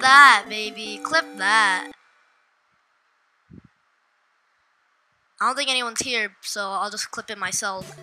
that, baby. Clip that. I don't think anyone's here, so I'll just clip it myself.